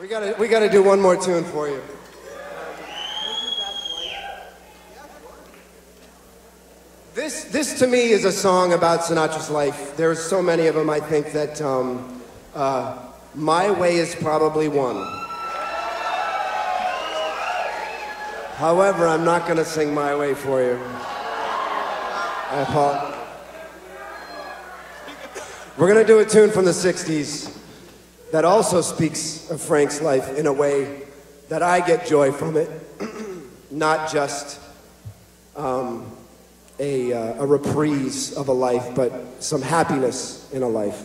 We gotta, we gotta do one more tune for you. This, this to me is a song about Sinatra's life. There are so many of them, I think, that um, uh, My Way is probably one. However, I'm not gonna sing My Way for you. I apologize. We're gonna do a tune from the 60s that also speaks of Frank's life in a way that I get joy from it, not just um, a, uh, a reprise of a life, but some happiness in a life.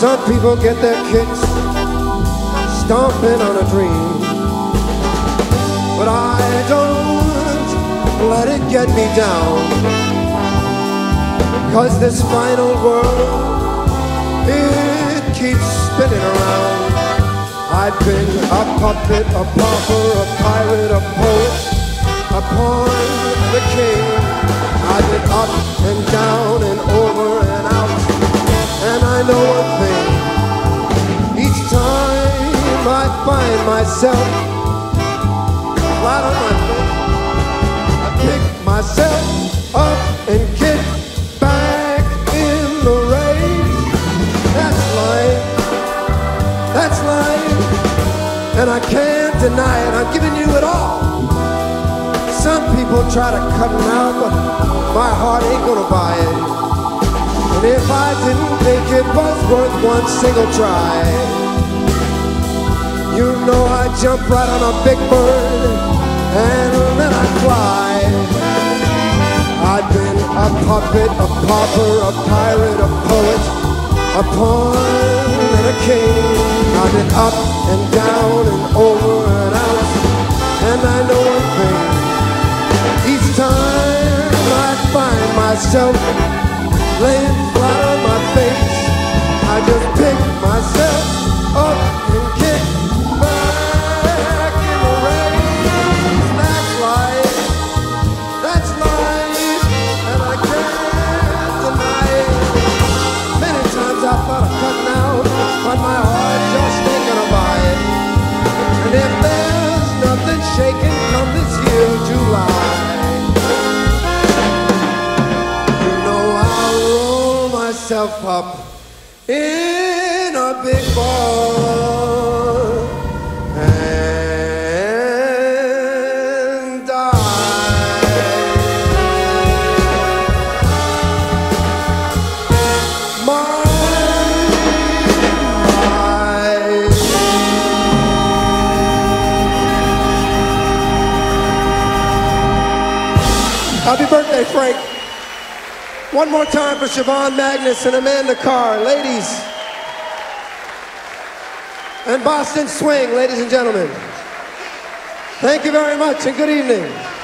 some people get their kicks stomping on a dream. But I don't let it get me down. Cause this final world, it keeps spinning around. I've been a puppet, a pauper, a pirate, a poet, find myself flat on my face, I pick myself up and get back in the race. That's life. That's life. And I can't deny it. I'm giving you it all. Some people try to cut them out, but my heart ain't gonna buy it. And if I didn't think it was worth one single try, you know I jump right on a big bird and then I fly. I've been a puppet, a pauper, a pirate, a poet, a pawn and a king. I've been up and down and over and out, and I know one thing. Each time I find myself laying flat on my face, I just pick myself myself up in a big ball Happy birthday, Frank. One more time for Siobhan Magnus and Amanda Carr, ladies. And Boston Swing, ladies and gentlemen. Thank you very much and good evening.